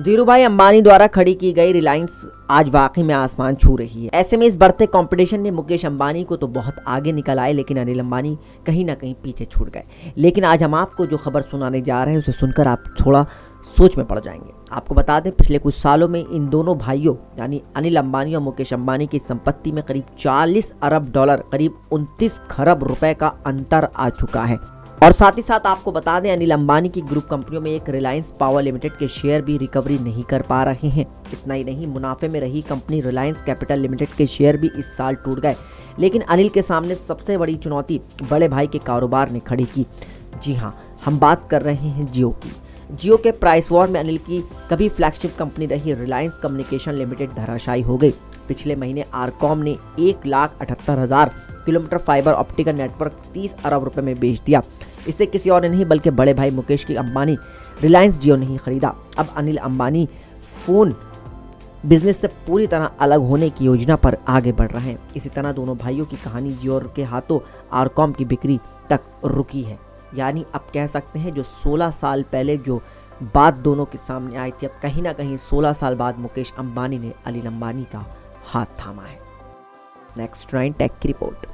धीरूभाई अंबानी द्वारा खड़ी की गई रिलायंस आज वाकई में आसमान छू रही है। ऐसे में इस बढ़ते कंपटीशन ने मुकेश अंबानी को तो बहुत आगे निकल आए, लेकिन अनिल अंबानी कहीं ना कहीं पीछे छूट गए। लेकिन आज हम आपको जो खबर सुनाने जा रहे हैं, उसे सुनकर आप थोड़ा सोच में पड़ जाएँगे। आपको बता दें, पिछले कुछ सालों में इन दोनों भाइयों, यानी अनिल अंबानी और मुकेश अंबानी की संपत्ति में करीब 40 अरब डॉलर, करीब 29 खरब रुपए का अंतर आ चुका है। और साथ ही साथ आपको बता दें, अनिल अंबानी की ग्रुप कंपनियों में एक रिलायंस पावर लिमिटेड के शेयर भी रिकवरी नहीं कर पा रहे हैं। इतना ही नहीं, मुनाफे में रही कंपनी रिलायंस कैपिटल लिमिटेड के शेयर भी इस साल टूट गए। लेकिन अनिल के सामने सबसे बड़ी चुनौती बड़े भाई के कारोबार ने खड़ी की। जी हाँ हम बात कर रहे हैं जियो की। जियो के प्राइस वॉर में अनिल की कभी फ्लैगशिप कंपनी रही रिलायंस कम्युनिकेशन लिमिटेड धराशायी हो गई। पिछले महीने आरकॉम ने एक लाख अठहत्तर हज़ार किलोमीटर फाइबर ऑप्टिकल नेटवर्क 30 अरब रुपए में बेच दिया। इसे किसी और ने नहीं, बल्कि बड़े भाई मुकेश की अंबानी रिलायंस जियो नहीं खरीदा। अब अनिल अंबानी फ़ोन बिज़नेस से पूरी तरह अलग होने की योजना पर आगे बढ़ रहे हैं। इसी तरह दोनों भाइयों की कहानी जियो के हाथों आरकॉम की बिक्री तक रुकी है। यानी अब कह सकते हैं, जो 16 साल पहले जो बात दोनों के सामने आई थी, अब कहीं ना कहीं 16 साल बाद मुकेश अंबानी ने अनिल अंबानी का हाथ थामा है। नेक्स्ट नाइन टेक की रिपोर्ट।